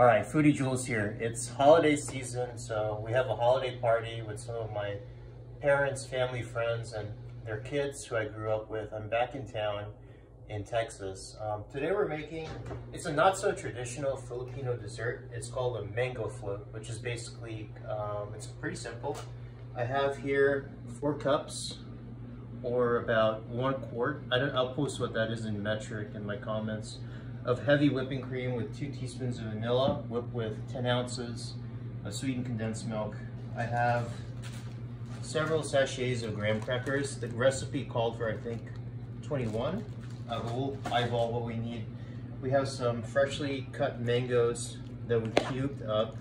All right, Foodie Jules here. It's holiday season, so we have a holiday party with some of my parents, family, friends, and their kids who I grew up with. I'm back in town in Texas. Um, today we're making, it's a not so traditional Filipino dessert. It's called a mango float, which is basically, um, it's pretty simple. I have here four cups or about one quart. I don't, I'll post what that is in metric in my comments of heavy whipping cream with two teaspoons of vanilla, whipped with 10 ounces of sweetened condensed milk. I have several sachets of graham crackers. The recipe called for, I think, 21. Uh, we'll eyeball what we need. We have some freshly cut mangoes that we cubed up.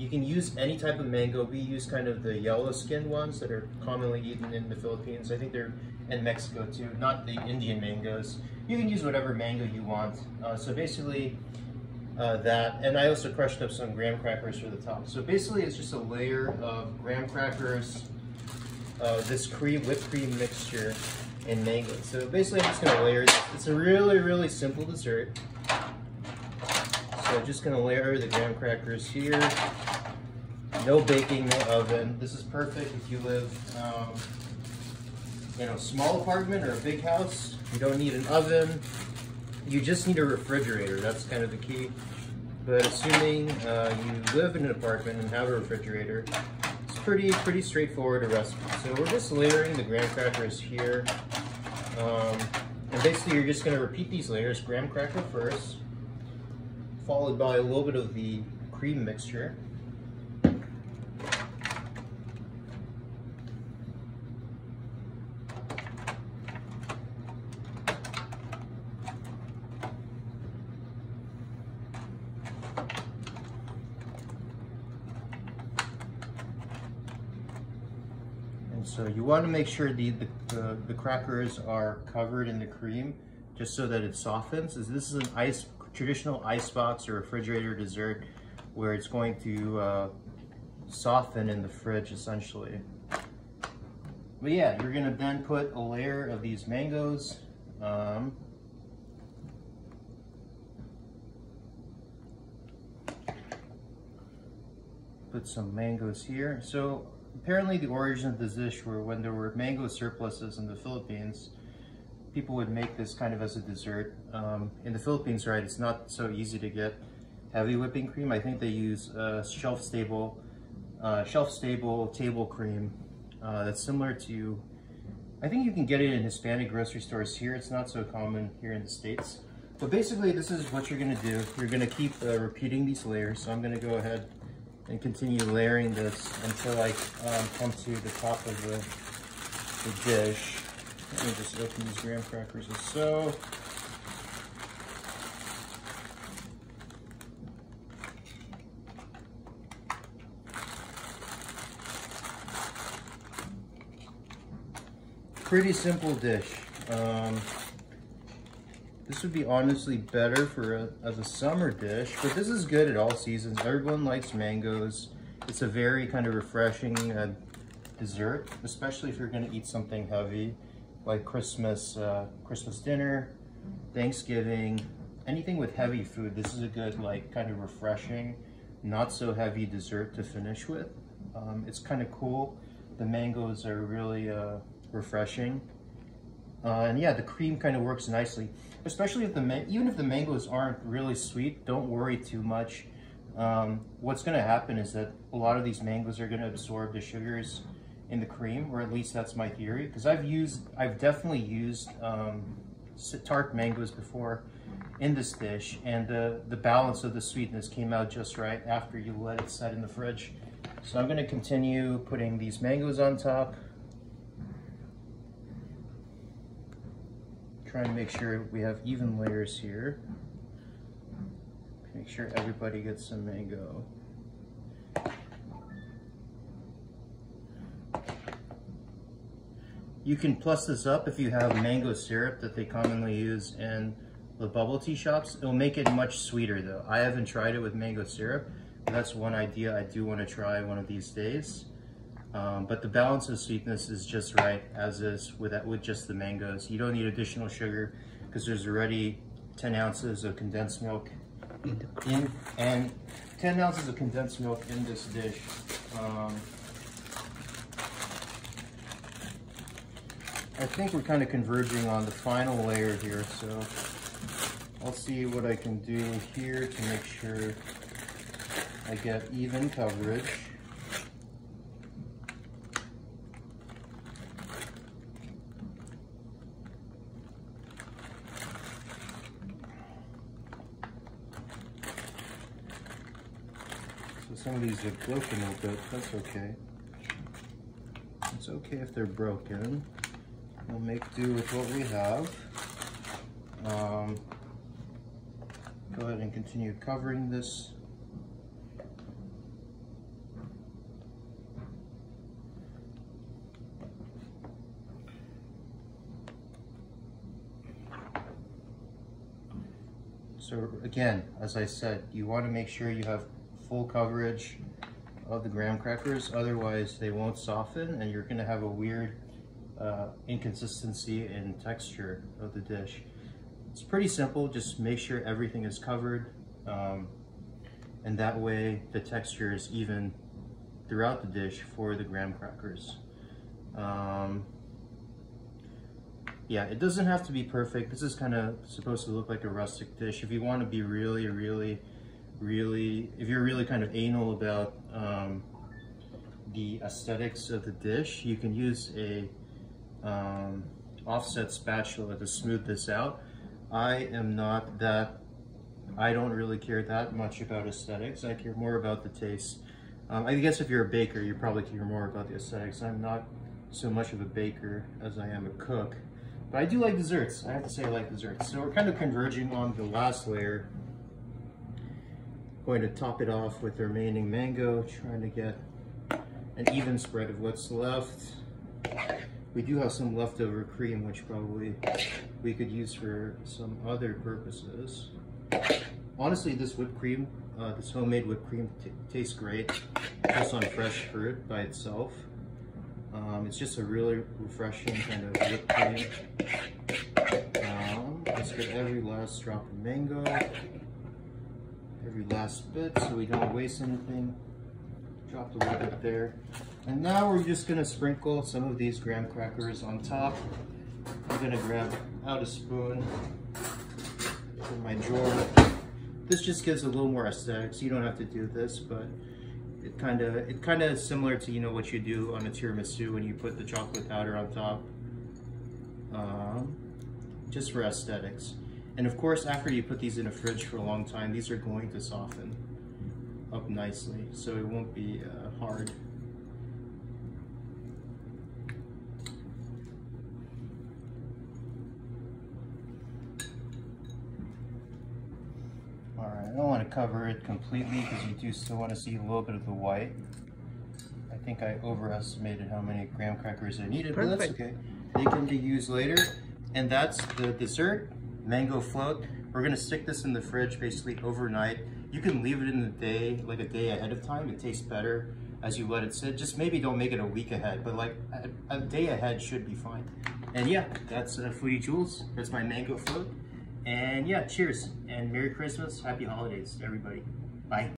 You can use any type of mango. We use kind of the yellow skinned ones that are commonly eaten in the Philippines. I think they're in Mexico too, not the Indian mangoes. You can use whatever mango you want. Uh, so basically uh, that, and I also crushed up some graham crackers for the top. So basically it's just a layer of graham crackers, uh, this cream, whipped cream mixture, and mango. So basically I'm just gonna layer this. It's a really, really simple dessert. So just gonna layer the graham crackers here. No baking, no oven. This is perfect if you live um, in a small apartment or a big house. You don't need an oven. You just need a refrigerator. That's kind of the key. But assuming uh, you live in an apartment and have a refrigerator, it's pretty pretty straightforward a recipe. So we're just layering the graham crackers here. Um, and basically you're just gonna repeat these layers, graham cracker first, followed by a little bit of the cream mixture. And so you want to make sure the, the, the, the, crackers are covered in the cream just so that it softens. This is an ice traditional icebox or refrigerator dessert where it's going to uh, soften in the fridge essentially. But yeah, you're gonna then put a layer of these mangoes. Um, put some mangoes here. So apparently the origin of this dish were when there were mango surpluses in the Philippines, people would make this kind of as a dessert. Um, in the Philippines, right, it's not so easy to get heavy whipping cream. I think they use uh, shelf-stable uh, shelf-stable table cream uh, that's similar to, I think you can get it in Hispanic grocery stores here. It's not so common here in the States. But basically, this is what you're gonna do. You're gonna keep uh, repeating these layers. So I'm gonna go ahead and continue layering this until I um, come to the top of the, the dish. Let me just open these graham crackers as so. Pretty simple dish. Um, this would be honestly better for a, as a summer dish, but this is good at all seasons. Everyone likes mangoes. It's a very kind of refreshing uh, dessert, especially if you're gonna eat something heavy like Christmas, uh, Christmas dinner, Thanksgiving, anything with heavy food. This is a good like kind of refreshing, not so heavy dessert to finish with. Um, it's kind of cool. The mangoes are really uh, refreshing. Uh, and yeah, the cream kind of works nicely, especially if the even if the mangoes aren't really sweet, don't worry too much. Um, what's going to happen is that a lot of these mangoes are going to absorb the sugars in the cream, or at least that's my theory. Because I've used, I've definitely used um, tart mangoes before in this dish, and the the balance of the sweetness came out just right after you let it set in the fridge. So I'm going to continue putting these mangoes on top. Trying to make sure we have even layers here. Make sure everybody gets some mango. You can plus this up if you have mango syrup that they commonly use in the bubble tea shops. It'll make it much sweeter though. I haven't tried it with mango syrup, but that's one idea I do want to try one of these days. Um, but the balance of sweetness is just right, as is with, that, with just the mangoes. You don't need additional sugar because there's already 10 ounces of condensed milk in and 10 ounces of condensed milk in this dish. Um, I think we're kind of converging on the final layer here, so I'll see what I can do here to make sure I get even coverage. So some of these are broken a bit, that's okay. It's okay if they're broken. We'll make do with what we have. Um, go ahead and continue covering this. So again, as I said, you want to make sure you have full coverage of the graham crackers, otherwise they won't soften and you're going to have a weird uh, inconsistency in texture of the dish. It's pretty simple, just make sure everything is covered um, and that way the texture is even throughout the dish for the graham crackers. Um, yeah, it doesn't have to be perfect. This is kind of supposed to look like a rustic dish. If you want to be really, really, really, if you're really kind of anal about um, the aesthetics of the dish, you can use a um, offset spatula to smooth this out. I am not that, I don't really care that much about aesthetics. I care more about the taste. Um, I guess if you're a baker, you probably care more about the aesthetics. I'm not so much of a baker as I am a cook. But I do like desserts. I have to say I like desserts. So we're kind of converging on the last layer. Going to top it off with the remaining mango, trying to get an even spread of what's left. We do have some leftover cream, which probably we could use for some other purposes. Honestly, this whipped cream, uh, this homemade whipped cream tastes great just on fresh fruit by itself. Um, it's just a really refreshing kind of whipped cream. Um, let's get every last drop of mango, every last bit so we don't waste anything. Drop the little bit there. And now we're just gonna sprinkle some of these graham crackers on top. I'm gonna grab out a spoon from my drawer. This just gives a little more aesthetics. You don't have to do this, but it kind of it kind of similar to you know what you do on a tiramisu when you put the chocolate powder on top. Um, just for aesthetics. And of course, after you put these in a fridge for a long time, these are going to soften up nicely, so it won't be uh, hard. I don't want to cover it completely because you do still want to see a little bit of the white. I think I overestimated how many graham crackers I needed, Perfect. but that's okay. They can be used later. And that's the dessert, mango float. We're gonna stick this in the fridge basically overnight. You can leave it in the day, like a day ahead of time. It tastes better as you let it sit. Just maybe don't make it a week ahead, but like a, a day ahead should be fine. And yeah, that's uh, Foodie Jules. That's my mango float. And yeah, cheers and Merry Christmas, Happy Holidays to everybody. Bye.